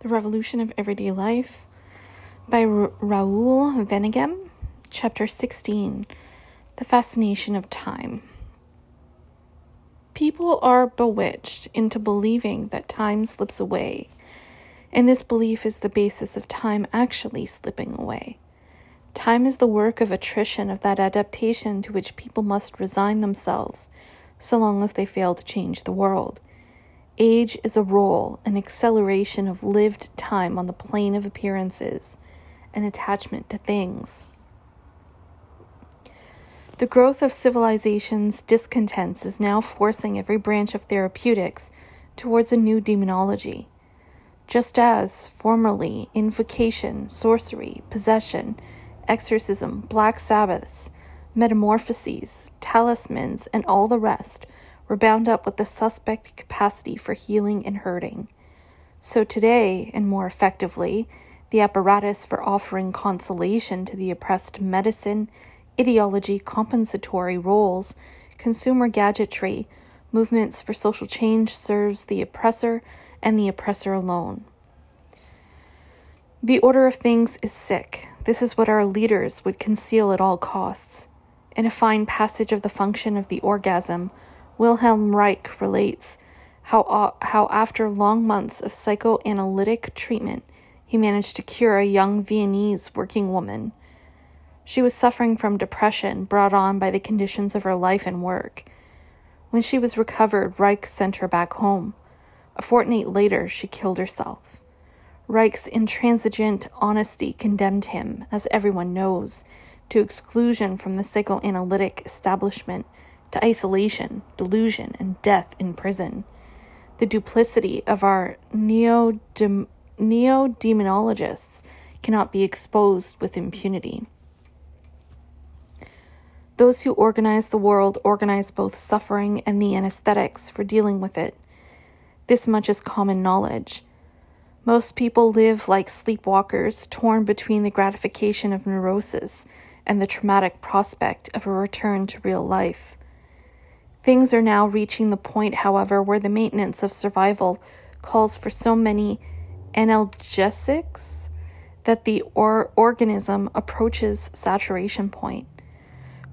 The Revolution of Everyday Life by Ra- Raoul Vaneigem, Chapter 16 The Fascination of Time. People are bewitched into believing that time slips away, and this belief is the basis of time actually slipping away. Time is the work of attrition of that adaptation to which people must resign themselves so long as they fail to change the world. Age is a role, an acceleration of lived time on the plane of appearances, an attachment to things. The growth of civilization's discontents is now forcing every branch of therapeutics towards a new demonology. Just as, formerly, invocation, sorcery, possession, exorcism, black sabbaths, metamorphoses, talismans, and all the rest were bound up with the suspect capacity for healing and hurting. So today, and more effectively, the apparatus for offering consolation to the oppressed medicine, ideology, compensatory roles, consumer gadgetry, movements for social change serves the oppressor and the oppressor alone. The order of things is sick. This is what our leaders would conceal at all costs. In a fine passage of the function of the orgasm, Wilhelm Reich relates how, uh, how after long months of psychoanalytic treatment, he managed to cure a young Viennese working woman. She was suffering from depression brought on by the conditions of her life and work. When she was recovered, Reich sent her back home. A fortnight later, she killed herself. Reich's intransigent honesty condemned him, as everyone knows, to exclusion from the psychoanalytic establishment to isolation, delusion, and death in prison. The duplicity of our neo demonologists cannot be exposed with impunity. Those who organize the world organize both suffering and the anesthetics for dealing with it. This much is common knowledge. Most people live like sleepwalkers, torn between the gratification of neurosis and the traumatic prospect of a return to real life. Things are now reaching the point, however, where the maintenance of survival calls for so many analgesics that the or- organism approaches saturation point.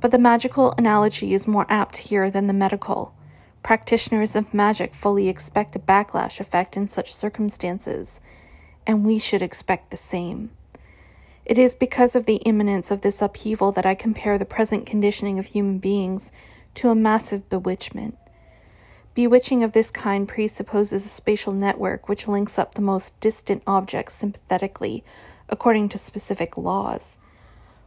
But the magical analogy is more apt here than the medical. Practitioners of magic fully expect a backlash effect in such circumstances, and we should expect the same. It is because of the imminence of this upheaval that I compare the present conditioning of human beings to a massive bewitchment. Bewitching of this kind presupposes a spatial network which links up the most distant objects sympathetically according to specific laws.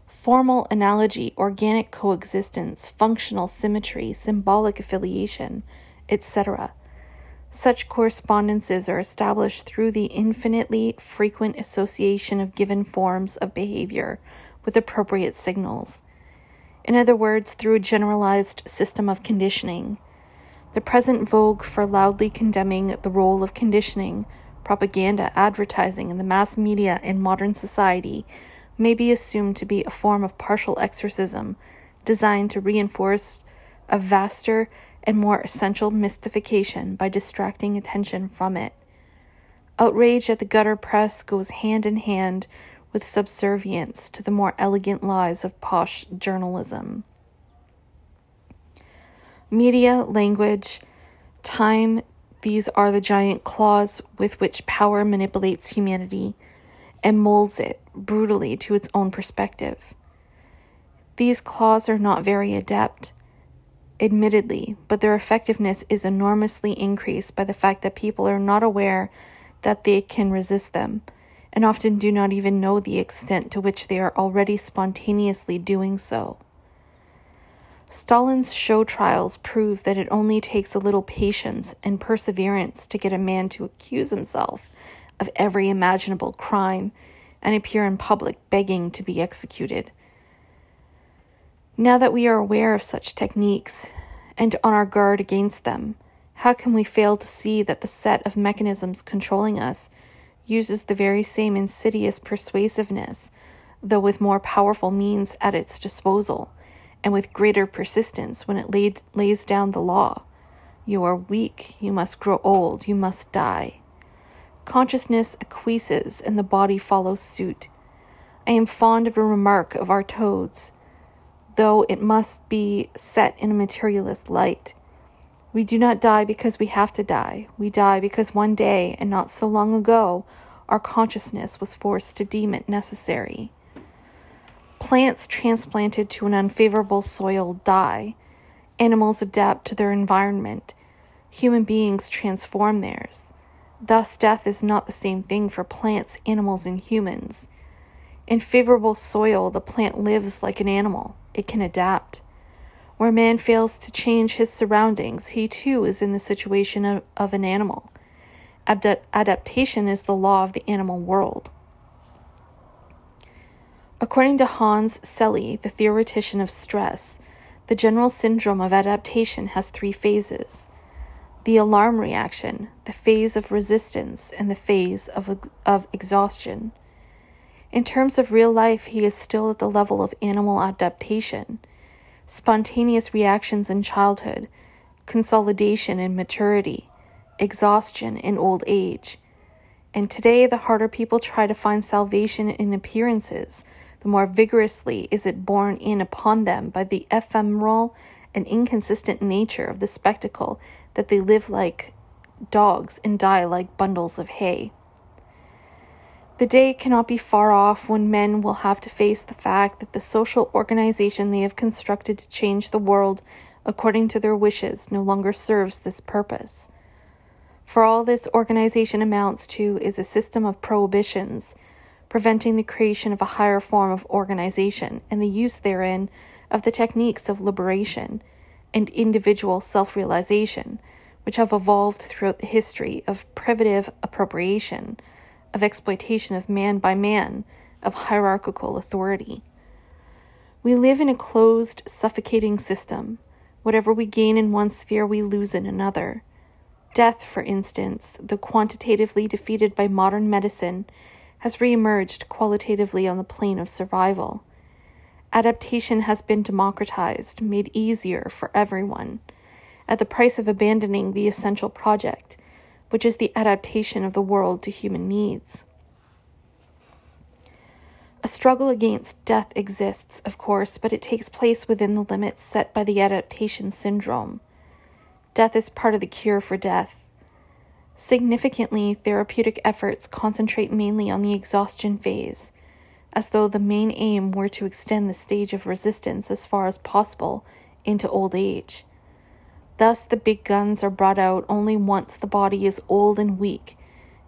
Formal analogy, organic coexistence, functional symmetry, symbolic affiliation, etc. Such correspondences are established through the infinitely frequent association of given forms of behavior with appropriate signals in other words, through a generalized system of conditioning. The present vogue for loudly condemning the role of conditioning, propaganda, advertising, and the mass media in modern society may be assumed to be a form of partial exorcism designed to reinforce a vaster and more essential mystification by distracting attention from it. Outrage at the gutter press goes hand in hand with subservience to the more elegant lies of posh journalism. Media, language, time, these are the giant claws with which power manipulates humanity and molds it brutally to its own perspective. These claws are not very adept, admittedly, but their effectiveness is enormously increased by the fact that people are not aware that they can resist them and often do not even know the extent to which they are already spontaneously doing so. Stalin's show trials prove that it only takes a little patience and perseverance to get a man to accuse himself of every imaginable crime and appear in public begging to be executed. Now that we are aware of such techniques and on our guard against them, how can we fail to see that the set of mechanisms controlling us uses the very same insidious persuasiveness, though with more powerful means at its disposal, and with greater persistence when it laid, lays down the law. You are weak, you must grow old, you must die. Consciousness acquiesces and the body follows suit. I am fond of a remark of Artaud's, though it must be set in a materialist light. We do not die because we have to die. We die because one day, and not so long ago, our consciousness was forced to deem it necessary. Plants transplanted to an unfavorable soil die. Animals adapt to their environment. Human beings transform theirs. Thus, death is not the same thing for plants, animals, and humans. In favorable soil, the plant lives like an animal, it can adapt. Where man fails to change his surroundings, he too is in the situation of, of an animal. adaptation is the law of the animal world. According to Hans Selye, the theoretician of stress, the general syndrome of adaptation has three phases the alarm reaction, the phase of resistance, and the phase of, of exhaustion. In terms of real life, he is still at the level of animal adaptation, spontaneous reactions in childhood, consolidation in maturity, exhaustion in old age. And today, the harder people try to find salvation in appearances, the more vigorously is it borne in upon them by the ephemeral and inconsistent nature of the spectacle that they live like dogs and die like bundles of hay. The day cannot be far off when men will have to face the fact that the social organization they have constructed to change the world according to their wishes no longer serves this purpose. For all this organization amounts to is a system of prohibitions, preventing the creation of a higher form of organization and the use therein of the techniques of liberation and individual self realization, which have evolved throughout the history of privative appropriation of exploitation of man by man, of hierarchical authority. We live in a closed, suffocating system. Whatever we gain in one sphere, we lose in another. Death, for instance, though quantitatively defeated by modern medicine, has reemerged qualitatively on the plane of survival. Adaptation has been democratized, made easier for everyone, at the price of abandoning the essential project which is the adaptation of the world to human needs. A struggle against death exists, of course, but it takes place within the limits set by the adaptation syndrome. Death is part of the cure for death. Significantly, therapeutic efforts concentrate mainly on the exhaustion phase, as though the main aim were to extend the stage of resistance as far as possible into old age. Thus, the big guns are brought out only once the body is old and weak,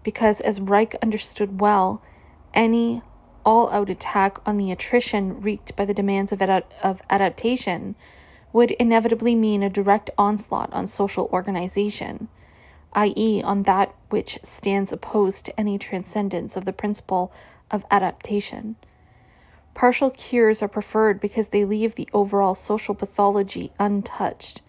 because, as Reich understood well, any all out attack on the attrition wreaked by the demands of, ad- of adaptation would inevitably mean a direct onslaught on social organization, i.e., on that which stands opposed to any transcendence of the principle of adaptation. Partial cures are preferred because they leave the overall social pathology untouched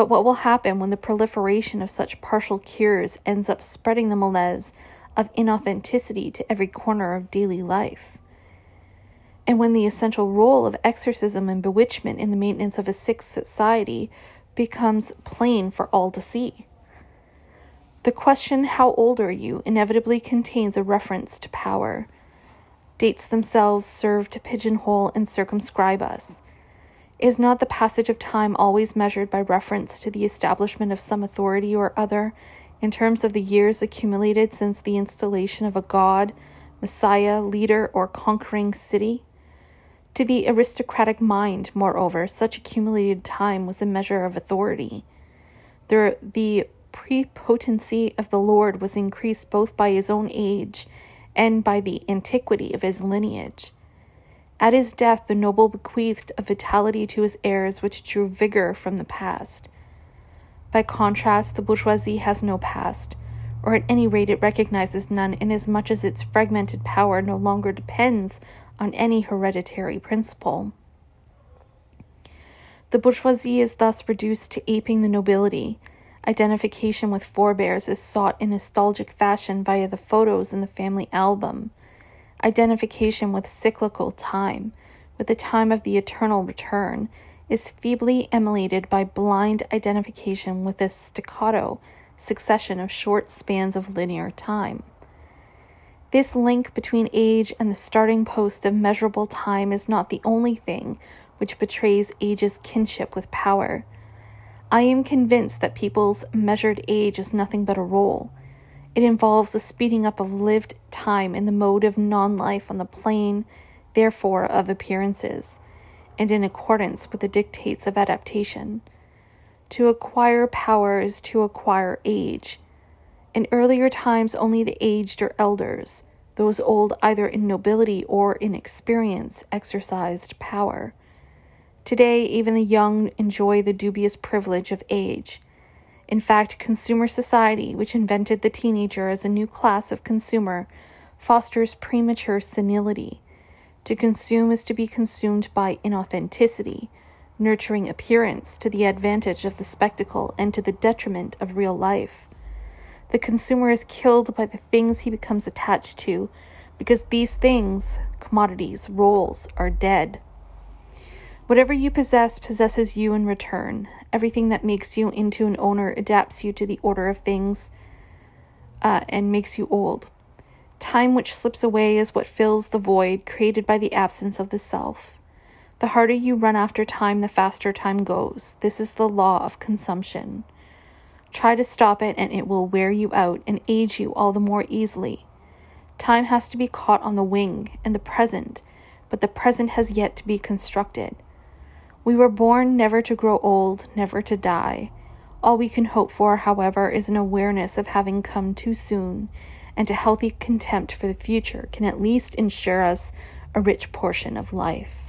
but what will happen when the proliferation of such partial cures ends up spreading the malaise of inauthenticity to every corner of daily life? And when the essential role of exorcism and bewitchment in the maintenance of a sick society becomes plain for all to see? The question, How old are you? inevitably contains a reference to power. Dates themselves serve to pigeonhole and circumscribe us. Is not the passage of time always measured by reference to the establishment of some authority or other in terms of the years accumulated since the installation of a god, messiah, leader, or conquering city? To the aristocratic mind, moreover, such accumulated time was a measure of authority. The, the prepotency of the Lord was increased both by his own age and by the antiquity of his lineage. At his death, the noble bequeathed a vitality to his heirs which drew vigor from the past. By contrast, the bourgeoisie has no past, or at any rate it recognizes none, inasmuch as its fragmented power no longer depends on any hereditary principle. The bourgeoisie is thus reduced to aping the nobility. Identification with forebears is sought in nostalgic fashion via the photos in the family album identification with cyclical time, with the time of the eternal return, is feebly emulated by blind identification with the staccato, succession of short spans of linear time. This link between age and the starting post of measurable time is not the only thing which betrays age's kinship with power. I am convinced that people's measured age is nothing but a role. It involves a speeding up of lived time in the mode of non life on the plane, therefore, of appearances, and in accordance with the dictates of adaptation. To acquire power is to acquire age. In earlier times, only the aged or elders, those old either in nobility or in experience, exercised power. Today, even the young enjoy the dubious privilege of age. In fact, consumer society, which invented the teenager as a new class of consumer, fosters premature senility. To consume is to be consumed by inauthenticity, nurturing appearance to the advantage of the spectacle and to the detriment of real life. The consumer is killed by the things he becomes attached to because these things, commodities, roles, are dead. Whatever you possess possesses you in return. Everything that makes you into an owner adapts you to the order of things uh, and makes you old. Time which slips away is what fills the void created by the absence of the self. The harder you run after time, the faster time goes. This is the law of consumption. Try to stop it, and it will wear you out and age you all the more easily. Time has to be caught on the wing in the present, but the present has yet to be constructed. We were born never to grow old, never to die. All we can hope for, however, is an awareness of having come too soon, and a healthy contempt for the future can at least ensure us a rich portion of life.